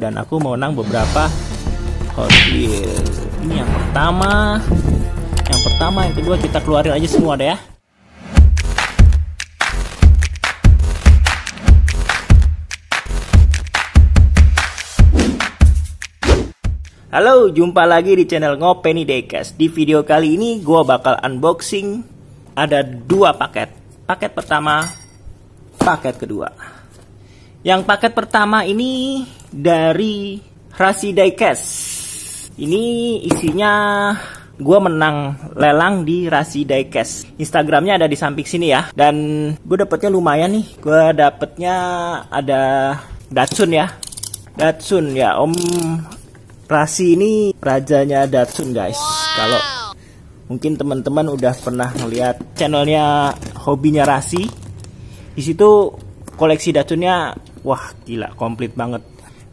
dan aku mau menang beberapa Hot Wheels. Ini yang pertama, yang pertama, yang kedua kita keluarin aja semua deh ya. Halo, jumpa lagi di channel Ngopeni Dekes. Di video kali ini gue bakal unboxing ada dua paket. Paket pertama, paket kedua. Yang paket pertama ini dari Rasi Diecast. Ini isinya gue menang lelang di Rasi Diecast. Instagramnya ada di samping sini ya. Dan gue dapetnya lumayan nih. Gue dapetnya ada Datsun ya. Datsun ya Om Rasi ini rajanya Datsun guys. Kalau mungkin teman-teman udah pernah ngeliat channelnya hobinya Rasi, di situ koleksi Datsunnya wah gila komplit banget.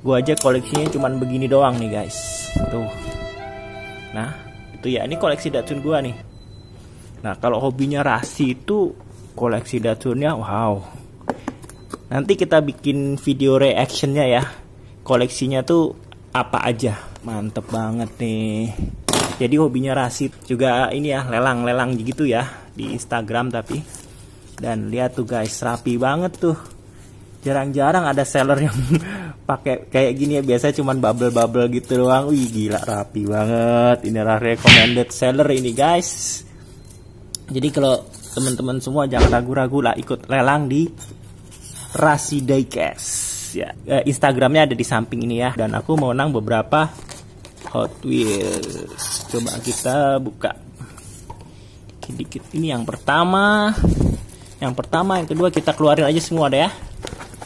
Gua aja koleksinya cuman begini doang nih guys. Tuh. Nah itu ya ini koleksi Datsun gua nih. Nah kalau hobinya Rasi itu koleksi Datsunnya wow. Nanti kita bikin video reactionnya ya. Koleksinya tuh apa aja mantep banget nih jadi hobinya Rasid juga ini ya lelang-lelang gitu ya di Instagram tapi dan lihat tuh guys rapi banget tuh jarang-jarang ada seller yang pakai kayak gini ya biasanya cuman bubble-bubble gitu doang. Wih gila rapi banget. Inilah recommended seller ini guys. Jadi kalau teman-teman semua jangan ragu-ragu lah ikut lelang di Rasi Diecast. Ya eh, Instagramnya ada di samping ini ya. Dan aku mau menang beberapa Hot Wheels. Coba kita buka. Dikit-dikit. Ini yang pertama. Yang pertama yang kedua kita keluarin aja semua deh ya.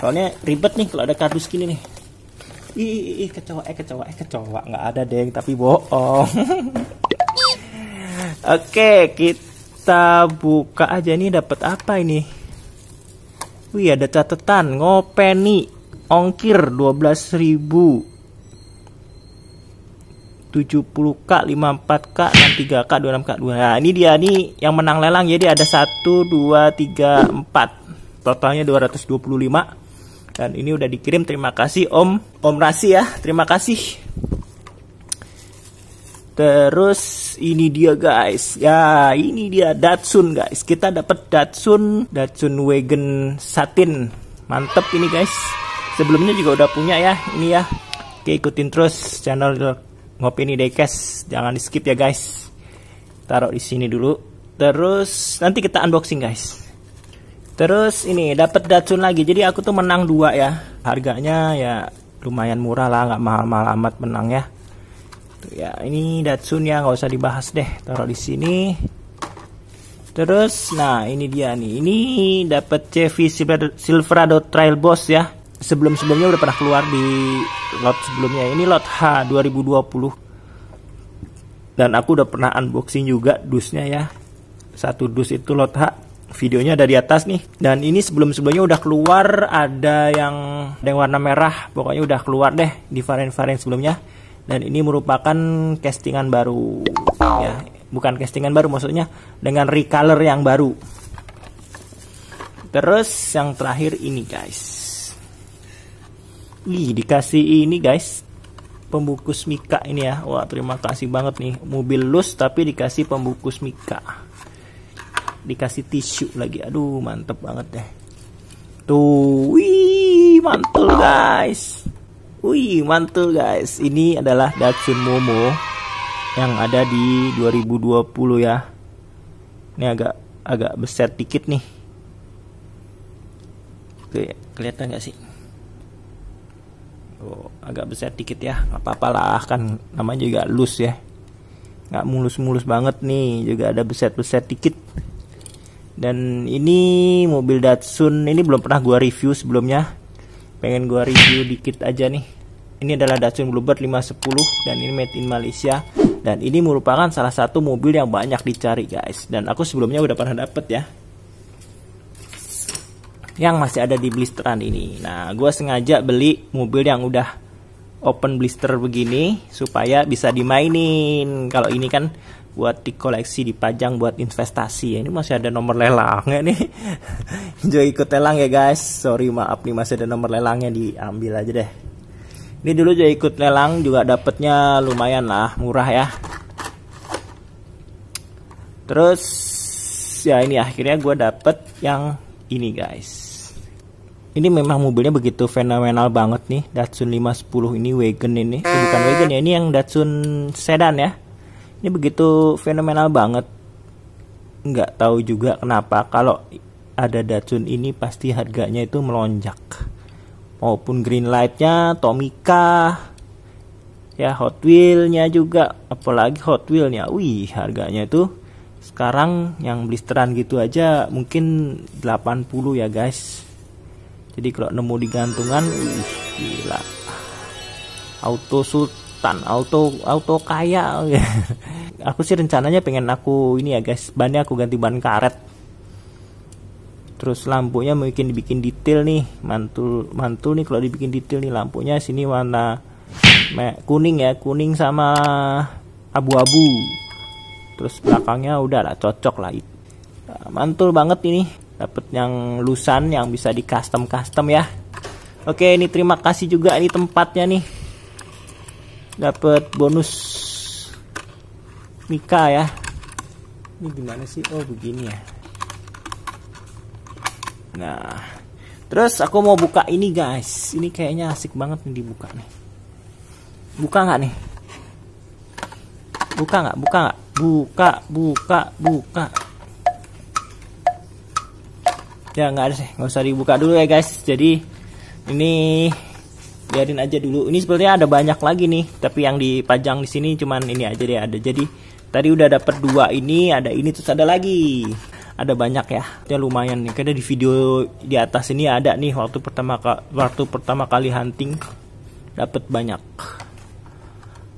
Soalnya ribet nih kalau ada kardus gini nih ih, ih kecoa eh kecoa eh kecoa. Nggak ada deh tapi bohong. Oke kita buka aja nih dapat apa ini? Wih ada catatan. Ngopeni ongkir 12.000 70k 54k 63k 26k 2 nah ini dia nih yang menang lelang. Jadi ada 1 2 3 4 totalnya 225 dan ini udah dikirim terima kasih Om. Om Rasi ya terima kasih. Terus ini dia guys. Ya, ini dia Datsun guys. Kita dapat Datsun, Datsun Wagon Satin. Mantep ini guys. Sebelumnya juga udah punya ya ini ya. Oke ikutin terus channel ngopi ini dekes jangan di skip ya guys. Taruh di sini dulu. Terus nanti kita unboxing guys terus ini dapat Datsun lagi jadi aku tuh menang dua ya harganya ya lumayan murah lah nggak mahal-mahal amat menang ya tuh ya ini Datsun ya nggak usah dibahas deh taruh di sini terus nah ini dia nih ini dapat CV Silverado Trail Boss ya sebelum-sebelumnya udah pernah keluar di lot sebelumnya. Ini lot H 2020. Dan aku udah pernah unboxing juga dusnya ya. Satu dus itu lot H. Videonya ada di atas nih. Dan ini sebelum-sebelumnya udah keluar ada yang ada yang warna merah. Pokoknya udah keluar deh di varian-varian sebelumnya. Dan ini merupakan castingan baru ya. Bukan castingan baru maksudnya dengan recolor yang baru. Terus yang terakhir ini guys Wih, dikasih ini guys. Pembungkus mika ini ya. Wah, terima kasih banget nih. Mobil lus tapi dikasih pembungkus mika. Dikasih tisu lagi. Aduh, mantep banget deh. Tuh, wih, mantul guys. Wih, mantul guys. Ini adalah Datsun Momo yang ada di 2020 ya. Ini agak agak besar dikit nih. Oke, kelihatan nggak sih? Oh, agak besar dikit ya nggak apa-apa lah kan namanya juga loose ya nggak mulus-mulus banget nih juga ada besar-besar dikit dan ini mobil Datsun ini belum pernah gua review sebelumnya. Pengen gua review dikit aja nih. Ini adalah Datsun Bluebird 510 dan ini made in Malaysia. Dan ini merupakan salah satu mobil yang banyak dicari guys. Dan aku sebelumnya udah pernah dapet ya. Yang masih ada di blisteran ini. Nah, gue sengaja beli mobil yang udah open blister begini supaya bisa dimainin. Kalau ini kan buat dikoleksi dipajang buat investasi. Ini masih ada nomor lelangnya nih. Jangan ikut lelang ya guys. Sorry maaf nih masih ada nomor lelangnya diambil aja deh. Ini dulu juga ikut lelang juga dapatnya lumayan lah, murah ya. Terus ya ini akhirnya gue dapet yang ini guys. Ini memang mobilnya begitu fenomenal banget nih Datsun 510 ini wagon ini eh, Bukan wagon ya ini yang Datsun sedan ya Ini begitu fenomenal banget. Nggak tahu juga kenapa. Kalau ada Datsun ini pasti harganya itu melonjak. Maupun green lightnya Tomica Ya Hot Wheelnya juga. Apalagi Hot Wheelnya. Wih harganya itu sekarang yang blisteran gitu aja mungkin 80 ya guys. Jadi kalau nemu di gantungan wih, gila. Auto auto auto kaya. Aku sih rencananya pengen aku ini ya guys. Bannya aku ganti ban karet. Terus lampunya mungkin dibikin detail nih. Mantul mantul nih kalau dibikin detail nih. Lampunya sini warna kuning ya. Kuning sama abu-abu. Terus belakangnya udah lah cocok lah. Mantul banget ini. Dapat yang lusan yang bisa di custom custom ya. Oke ini terima kasih juga ini tempatnya nih dapat bonus Mika ya. Ini gimana sih? Oh begini ya. Nah terus aku mau buka ini guys. Ini kayaknya asik banget nih dibuka nih. Buka nggak nih? Buka nggak? Buka nggak? Buka buka buka. Ya nggak ada sih. Nggak usah dibuka dulu ya guys. Jadi ini biarin aja dulu. Ini sebenarnya ada banyak lagi nih tapi yang dipajang di sini cuman ini aja deh ada. Jadi tadi udah dapet dua ini ada ini terus ada lagi. Ada banyak ya. Ya lumayan nih. Karena di video di atas ini ada nih waktu pertama waktu pertama kali hunting dapat banyak.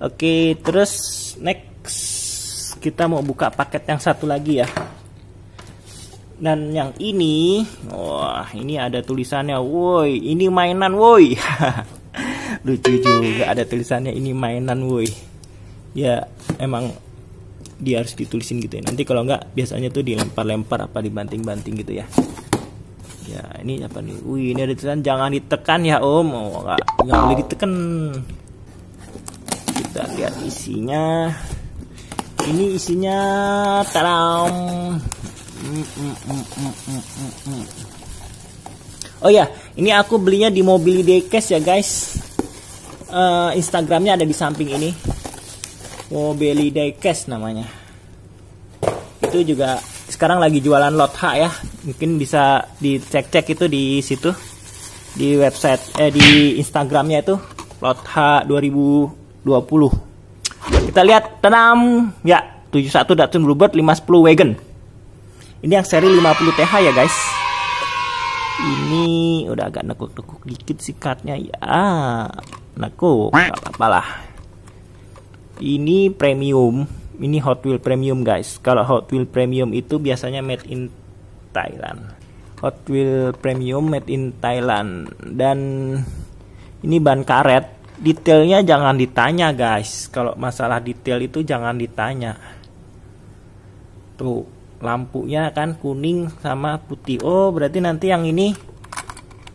Oke terus next. Kita mau buka paket yang satu lagi ya. Dan yang ini wah ini ada tulisannya woi ini mainan woi lucu juga ada tulisannya ini mainan woi. Ya emang dia harus ditulisin gitu ya. Nanti kalau nggak biasanya tuh dilempar-lempar apa dibanting-banting gitu ya. Ya ini apa nih? Wih ini ada tulisan jangan ditekan ya om. Oh nggak nggak boleh ditekan. Kita lihat isinya. Ini isinya taram Oh ya, ini aku belinya di mobil Dekes ya guys. Uh, Instagramnya ada di samping ini. Mobil Dekes namanya. Itu juga sekarang lagi jualan lot H ya. Mungkin bisa dicek-cek itu di situ di website eh di Instagramnya itu lot H 2020. Kita lihat tenam ya 71 Datsun Bluebird 510 Wagon. Ini yang seri 50 TH ya guys. Ini udah agak nekuk-nekuk dikit sih cardnya ya. Nekuk, gak apa-apa lah. Ini premium, ini Hot Wheel premium guys. Kalau Hot Wheel premium itu biasanya made in Thailand. Hot Wheel premium made in Thailand dan ini ban karet. Detailnya jangan ditanya guys. Kalau masalah detail itu jangan ditanya. Tuh, lampunya kan kuning sama putih. Oh berarti nanti yang ini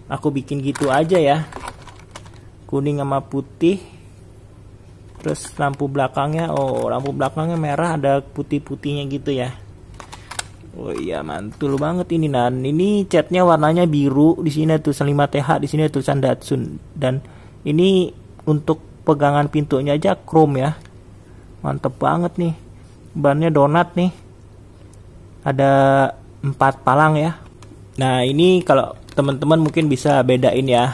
aku bikin gitu aja ya. Kuning sama putih. Terus lampu belakangnya oh lampu belakangnya merah ada putih-putihnya gitu ya. Oh iya mantul banget ini. Dan ini catnya warnanya biru. Di sini tulisan 5TH di sini tulisan Datsun. Dan ini untuk pegangan pintunya aja chrome ya. Mantep banget nih. Bannya donat nih ada empat palang ya. Nah ini kalau teman-teman mungkin bisa bedain ya.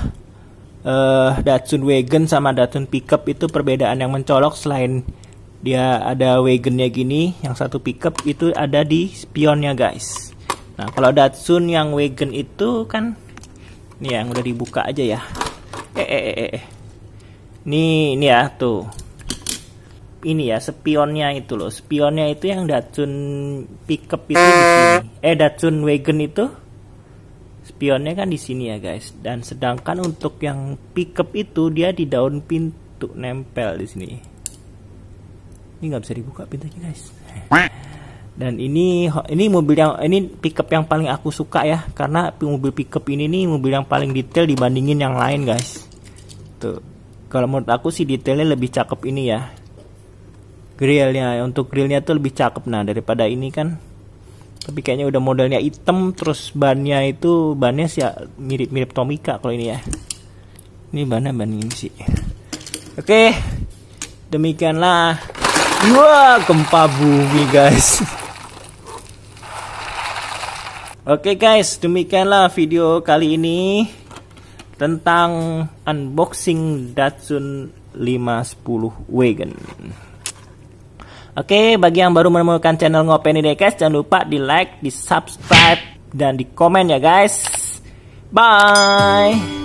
Uh, Datsun Wagon sama Datsun Pickup itu perbedaan yang mencolok selain dia ada wagonnya gini, yang satu pickup itu ada di spionnya guys. Nah kalau Datsun yang wagon itu kan ini yang udah dibuka aja ya. Eh eh eh eh. Ini ini ya tuh ini ya spionnya itu loh. Spionnya itu yang Datsun pickup itu di sini. Eh Datsun wagon itu? Spionnya kan di sini ya guys. Dan sedangkan untuk yang pickup itu dia di daun pintu nempel di sini. Ini nggak bisa dibuka pintunya guys. Dan ini ini mobil yang ini pickup yang paling aku suka ya. Karena mobil pickup ini nih mobil yang paling detail dibandingin yang lain guys. Tuh. Kalau menurut aku sih detailnya lebih cakep ini ya grillnya. Untuk grillnya tuh lebih cakep. Nah daripada ini kan tapi kayaknya udah modelnya hitam terus bannya itu bannya sih ya mirip-mirip Tomica kalau ini ya. Ini bannya ban ini sih. Oke demikianlah. Wah gempa bumi guys. Oke guys, demikianlah video kali ini tentang unboxing Datsun 510 Wagon. Oke, bagi yang baru menemukan channel Ngopeni Dekes, jangan lupa di like, di subscribe, dan di komen ya guys. Bye!